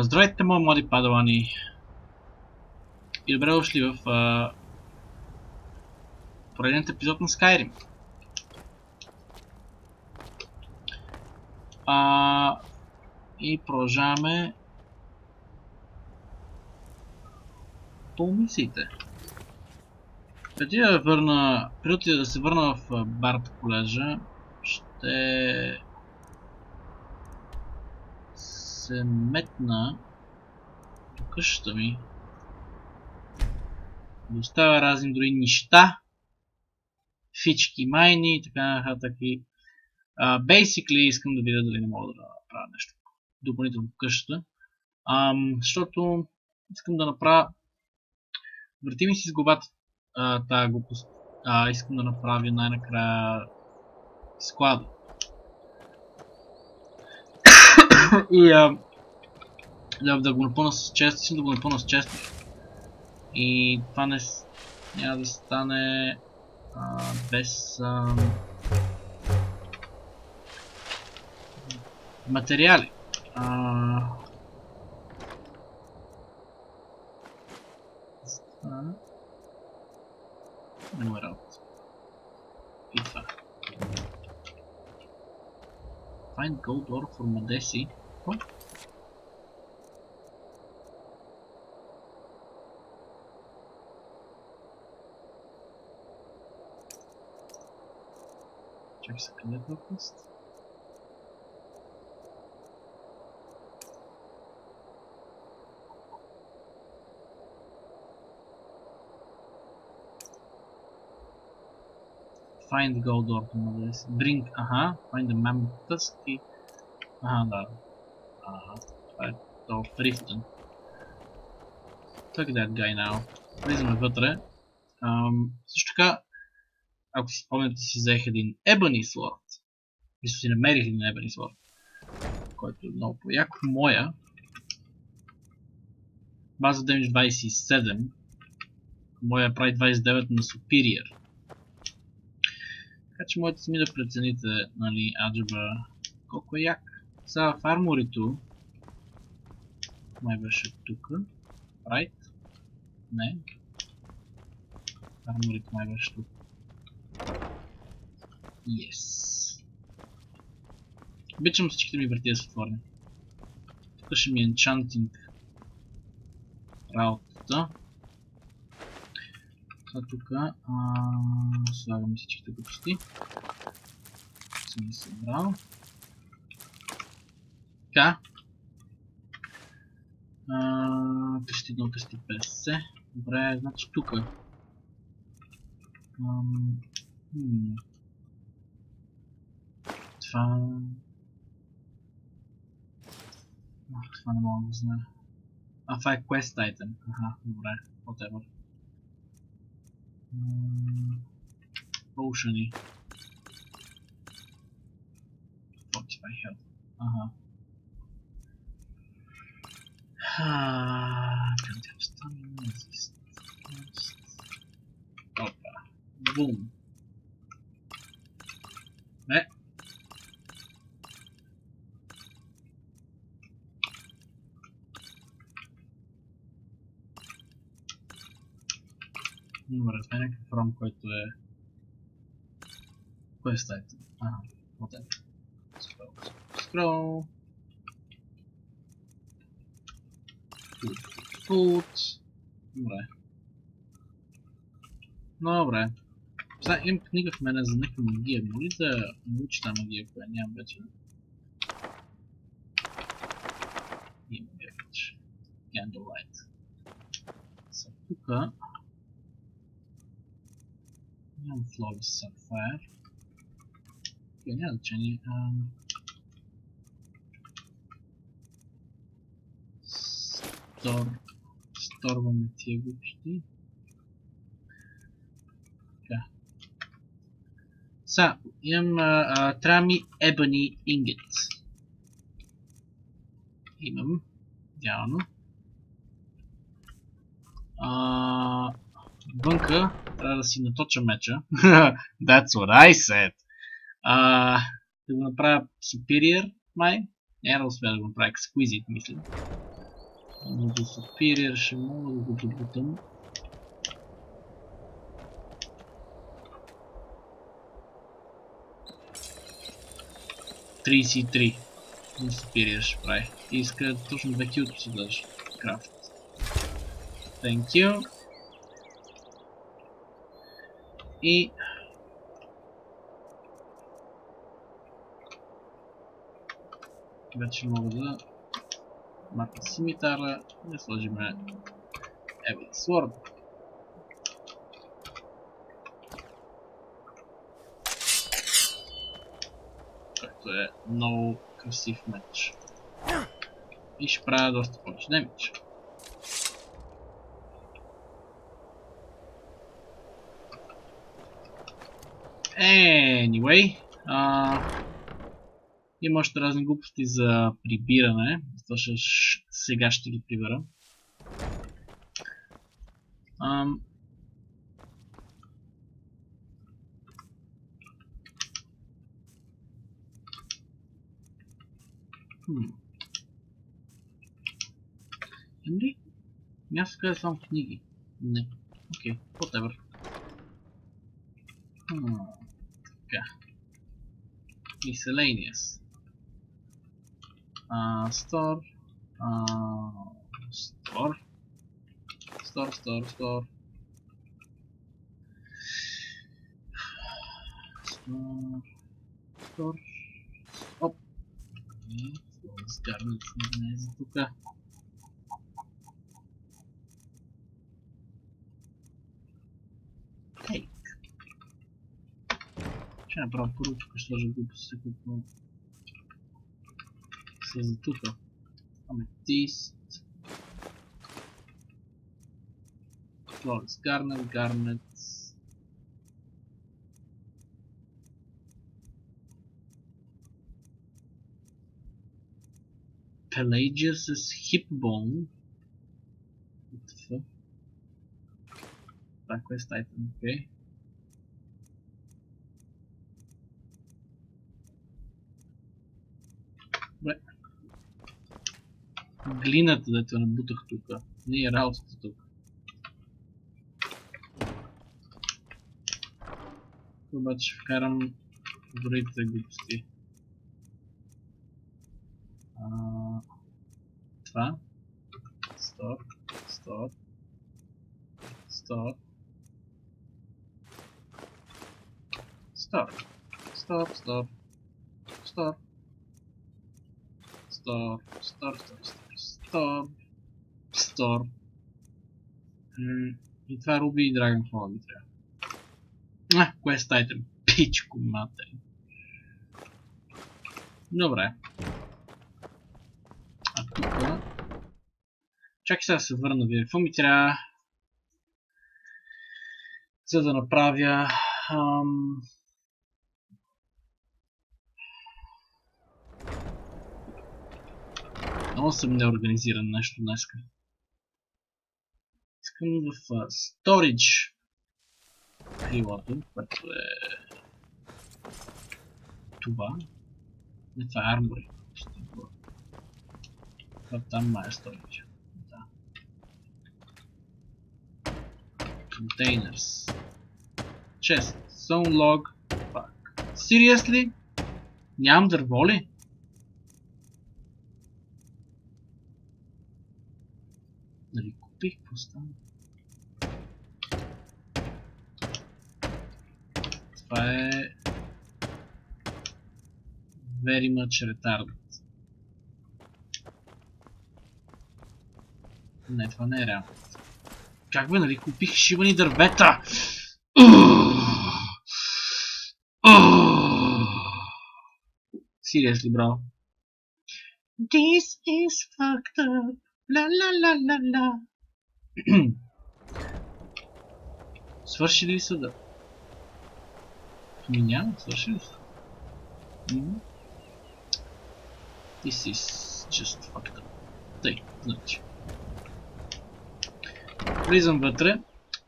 Здравейте, мои млади падалани. И добре дошли в а... поредният епизод на Skyrim. А... И продължаваме по мисиите. Преди да върна, преди да се върна в Барт колежа, ще се метна до къщата ми да оставя разни други неща, фички, майни и така нататък. Uh, basically искам да видя дали не мога да направя нещо допълнително в къщата, um, защото искам да направя върти ми си с главата тази глупост. А, искам да направя най-накрая склада. и а, да, да го напълна с чест, искам да го напълна с чест. И това не, няма да стане а, без а, материали. А, работа. И това. Find gold ore for Madesi. What? Чакай се, къде е Find gold to this. Bring, ага, find the mammoth и... Ага, да. Ага, това е то. Look at that guy now. Влизаме вътре. Ам, също така, ако си спомняте, си взех един Ebony Sword. Мисля, си намерих един Ebony Sword. Който е много по-яко. Моя. База Damage 27. Моя прави 29 на Superior. Така че можете сами да прецените, нали, Algebra колко е як. Сега в арморито май беше тук. Right? Не. Арморито май беше тук. Yes. Обичам всичките ми въртия са отворени. Тук ще ми е enchanting работата. А тук слагаме всичките глупости. Съм ги събрал. Така. 301, 350. Добре, значи тук. Това... Това не мога да знае. А, това е quest item. Аха, добре. Whatever. Mm. Oceany. What I have? Uh huh. Ah, don't have stamina. Resistance. Oh, Opa. Boom. Добре, това е някакъв ром, който е... Кое е стаята? Ага, вот е. Скрол, скрол. Food. Добре. Добре. Сега имам книга в мене за някаква магия. Моли да научи тази магия, която нямам вече? Имам вече. Candlelight. Сега тука... Нямам Flawless Sapphire. Окей, няма значение. Стор... Сторваме тия глупости. Така. Са, имам... трябва ми Ebony Ingot. Имам. Идеално. А, вънка трябва да си наточа меча. That's what I said. А, да го направя Superior, май. Няма да успея да го направя Exquisite, мисля. Но до Superior ще мога да го добутам. Тридесет и три. Ще прави. Иска точно 2 килото си даже. Крафт. Thank you. И вече мога да махна симитара и да сложим Evil Sword. Който е много красив меч. И ще правя доста повече демидж. Anyway, а, има още разни глупости за прибиране, затова ще, сега ще ги прибера. Ам... Хм. Място къде само книги? Не. Окей, okay, whatever. Hmm. Така. Miscellaneous. Uh, store. Uh, store. Store, store, store. Store. Store. Оп. И изкарват не за тук. Hey. Ще направя първо тук, ще сложа глупости, които са за тук. Аметист. Flawless Garnet, Garnet. Pelagius' hip bone. What the fuck? Request item, okay. Бе. Глината, дето набутах тук. Не е работата тук. Обаче вкарам другите глупости. А, това. Стоп. Стоп. Стоп. Стоп. Стоп, стоп. Стоп. Стоп. Стоп, стоп, стоп. Стоп. Стоп. И това Руби и Dragon Hall ми трябва. А, quest item. Пичко матери. Добре. А тук... Чакай сега да се върна вие. Какво ми трябва? За да направя... Много съм неорганизиран нещо днеска. Искам в uh, Storage крилото, което е това. Не, това е Armory. Това там май е Storage. Да. Containers. Chest. Zone log. Fuck. Seriously? Нямам дърво ли? Нали купих? Стана? Това е... Very much retarded. Не, това не е реално. Как бе, нали купих шибани дървета? Seriously, bro. This is fucked up. La la la la la. Свърши ли съда? Ми няма, свърши ли is just fucked up. Тъй, значи. Влизам вътре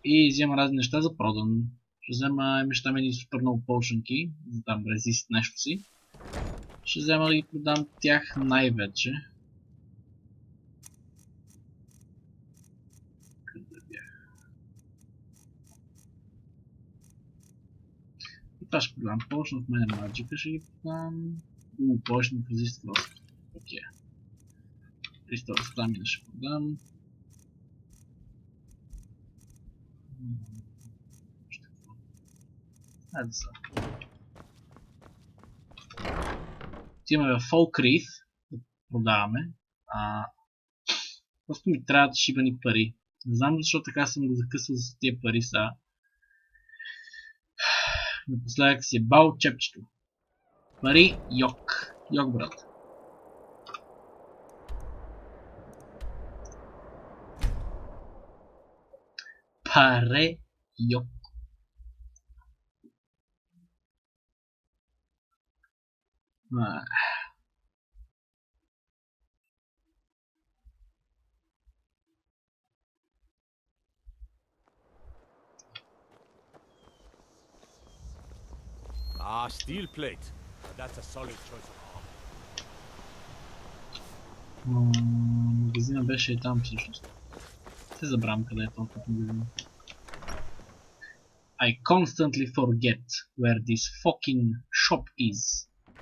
и взема разни неща за продан. Ще взема, там едни супер много полшенки, за там резист нещо си. Ще взема да ги продам тях най-вече. Къде бях? И това ще продам. Почна от мен Magic ще ги продам. У, почна в Resist Frost. Окей. Рестор стамина ще продам. Хайде са. Отиваме в да продаваме. А, просто ми трябват шибани пари. Не знам защо така съм го закъсал за тия пари са. Напоследък си е бал чепчето. Пари, йок. Йок, брат. Паре, йок. Ah. Ah, steel plate. That's a solid choice of armor. М, Магазина беше и там всъщност. Се забравям къде е толкова магазин. I constantly forget where this fucking shop is.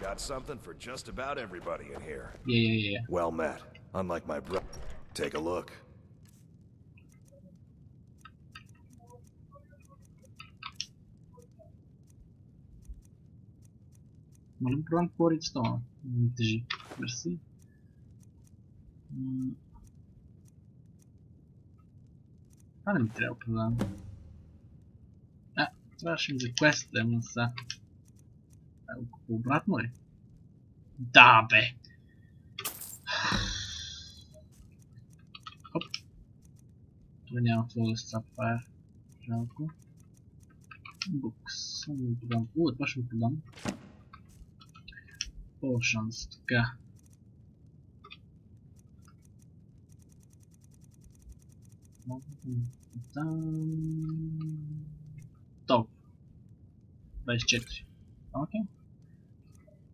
Got something for just about everybody in here. Yeah, yeah, yeah. Well met. Unlike my bro. Take a look. Да продам корит стола. Не тежи. Мерси. М. Това не ми трябва да продавам. А, трябваше ми за квест да има са. А, го купа обратно ли? Да, бе! Хоп. Това няма какво да се. Жалко. Букс. Само да продам. У, това ще го продам. Potions, така. Топ. 24. Окей.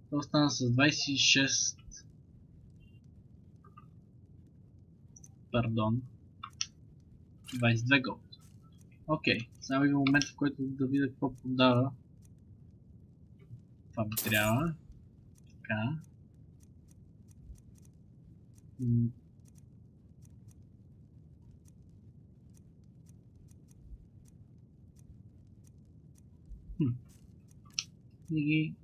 Това остана с 26. Пардон. 22 голд. Окей. Само има момент, в който да видя какво продава. Това ми трябва. Така. Книги.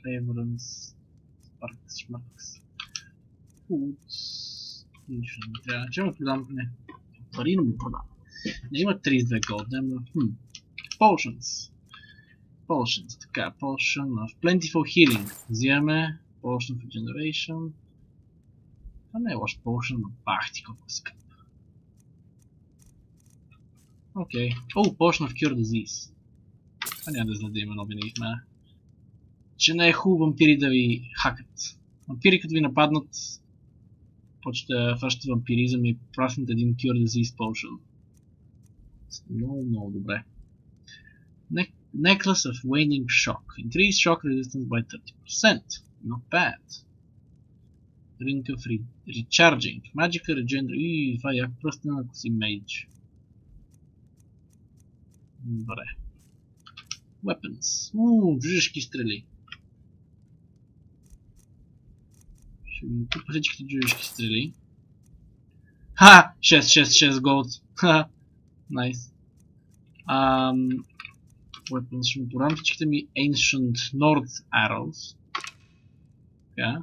Flavorants. Sparks, Schmarks. Foods. Нищо не трябва. Че му продам? Не. Пари му продам. Не има 32 голда. Хм. Potions. Potions, така, Potion of Plentiful Healing. Взимаме Potion of Regeneration. Това не е лош Potion, но бах ти колко скъп. Окей. О, Potion of Cure Disease. Това няма да знае да има нови винаги в мене. Че не е хубаво вампири да ви хакат. Вампири като ви нападнат, почте да фащате вампиризъм и праснат един Cure Disease Potion. Много, много добре. Ne necklace of waning shock. Increase shock resistance by 30%. Not bad. Drink of re recharging. Magical regeneration. Ии, това е як пръстен, ако си мейдж. Добре. Weapons. Ууу, джужешки стрели. Ще ми купа всичките джужешки стрели. Ха! 6, 6, 6 голд. Ха! Найс. Ам... Му продам всичките ми Ancient North Arrows. Така.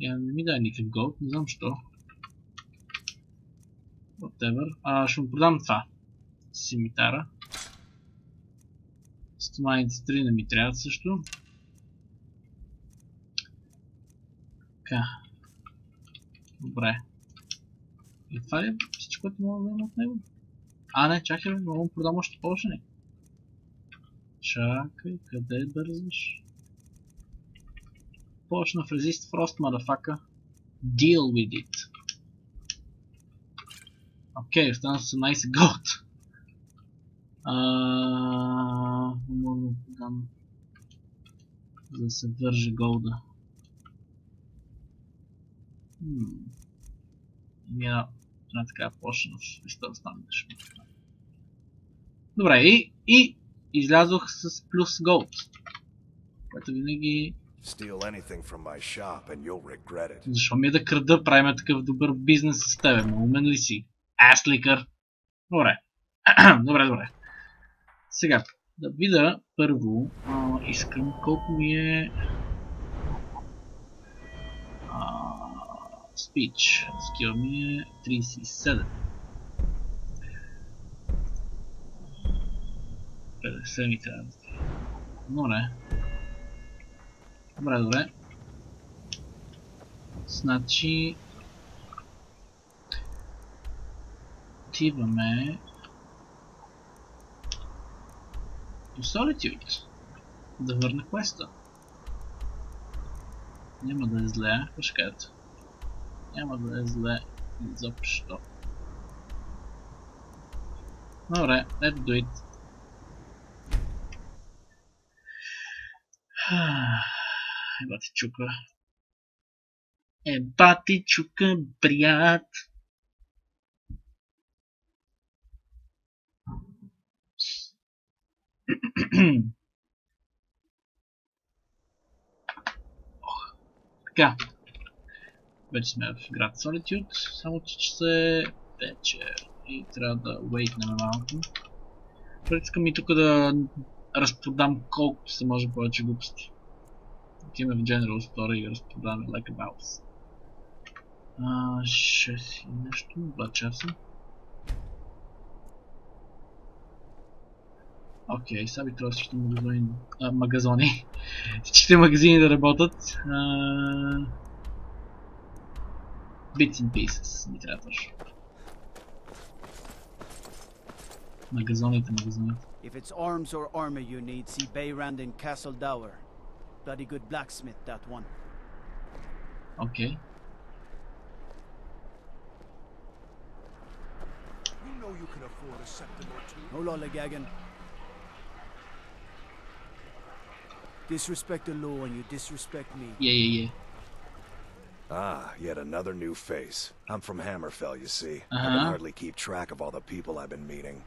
Я не ми дай никакъв голд, не знам що. Whatever. А, ще му продам това. Симитара. Стоманите 3 не ми трябват също. Така. Добре. И това е всичко, което мога да взема от него. А, не, чакай, мога му продам още повече не. Чакай, къде бързаш? Почна в Resist Frost, motherfucker. Deal with it. Окей, okay, остана с 18 голд. Мога да продам За да се върже голда. Хм. Ами една, така почна стане нещо. Добре, и, и излязох с плюс голд. Което винаги... Защо ми е да крада, правим такъв добър бизнес с тебе? Умен ли си? Аз ликър. Добре. добре, добре. Сега, да видя първо, а, искам колко ми е... А, speech. Скил ми е 37. 50 ми трябва. Добре. Добре, добре. Значи... Отиваме... До Solitude. Да върна квеста. Няма да е зле, какво ще кажете? Няма да е зле изобщо. Добре, let's do it. Еба ти чука. Еба ти чука. Ох, Така. Вече сме в град Solitude, само че часа е вечер и трябва да уейтнем малко. Искам и тук да разпродам колкото се може повече глупости. Отиваме в General Store и разпродаваме like a mouse. А, 6 и нещо, 2 часа. Окей, сега би трябвало всичките магазони, а, магазони, всичките магазини да работят. А, bits and pieces ми трябва точно. Магазоните, магазоните. If it's arms or armor you need, see Bayrand in Castle Dower. Bloody good blacksmith, that one. Okay. You know you can afford a septum or two. No lollygagging. Disrespect the law and you disrespect me. Yeah, yeah, yeah. Ah, yet another new face. I'm from Hammerfell, you see. Uh -huh. I can uh-huh. hardly keep track of all the people I've been meeting.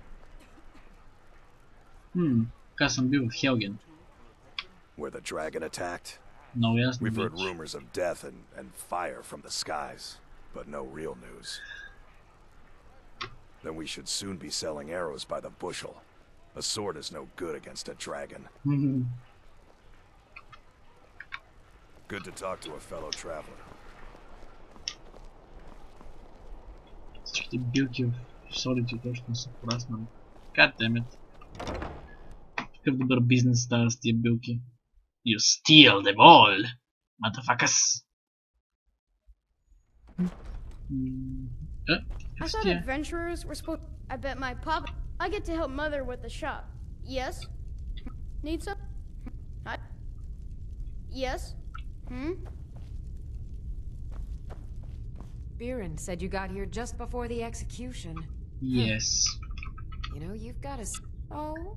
Hmm. Got some beef with Helgen. Where the dragon attacked? No, yes. We've heard rumors of death and, and fire from the skies, but no real news. Then we should soon be selling arrows by the bushel. A sword is no good against a dragon. Mm-hmm. good to talk to a fellow traveler. Such the beauty of solitude. God damn it Какъв добър бизнес става с тия билки. You steal them all, motherfuckers. М, Е, I какъв thought тия? adventurers were supposed. I bet my pop. I get to help mother with the shop. Yes. Need some? I. Yes. Hmm. Biren said you got here just before the execution. Yes. You know, you've got a. s- Oh,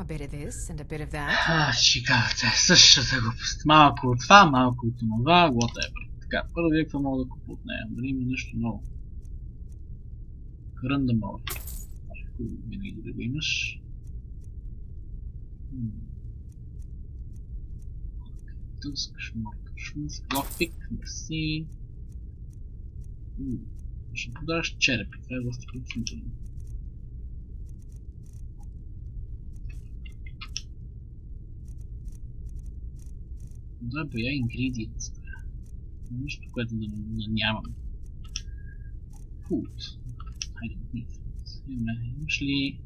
a bit of this and a bit of that. А, шикарта, същата глупост. Малко от това, малко от това, whatever. Така, първо какво мога да купа от нея? Дали има нещо ново? Крънда мога. Хубаво, винаги да го имаш. М. Тъск, шмак, шмуск, локпик, мерси. Ще продаваш черепи, това е доста притеснително. Да, боя ingredients. Нищо, което да, да нямам. Food. I don't need food. Имаме, имаш ли...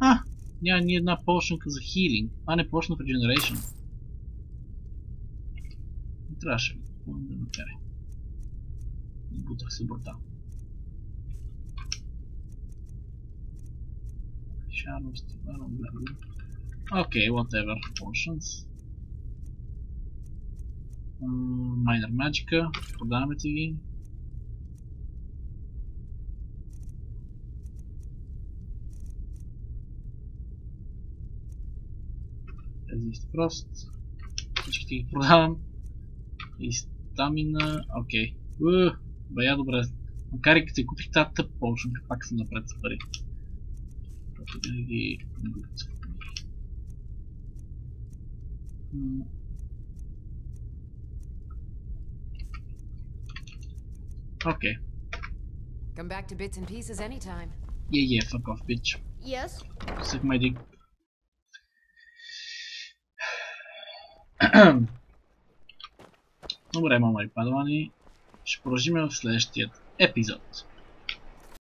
А! Няма ни една почнка за healing. Това не почна в regeneration. Не трябваше да купувам да накара. Бутах се брутално. Shadow, Stefano, bla bla. Okay, whatever. Potions. М, Minor Magica. Продаваме ти ги. Resist Frost. Всичките ги продавам. И стамина, окей. Okay. Бая добре. Макар и като си купих тази тъп potion, пак съм напред с пари. Да ги... Окей. Come back to bits and pieces anytime. Yeah, yeah, fuck off, bitch. Yes? Suck my dick. Добре, мама и падвани. Ще продължим в следващия епизод.